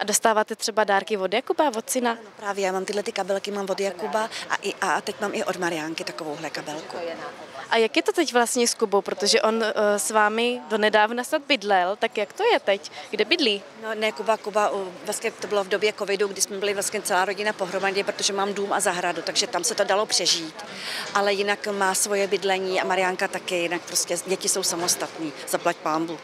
A dostáváte třeba dárky od Jakuba, od syna? No právě, já mám tyhle ty kabelky, mám od Jakuba a, i, a teď mám i od Mariánky takovouhle kabelku. A jak je to teď vlastně s Kubou, protože on uh, s vámi do nedávna snad bydlel, tak jak to je teď? Kde bydlí? No ne, Kuba, Kuba, vlastně to bylo v době covidu, kdy jsme byli vlastně celá rodina pohromadě, protože mám dům a zahradu, takže tam se to dalo přežít. Ale jinak má svoje bydlení a Mariánka taky, jinak prostě děti jsou samostatní, zaplať pámbu.